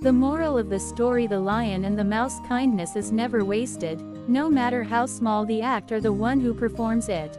The moral of the story The lion and the mouse kindness is never wasted, no matter how small the act or the one who performs it.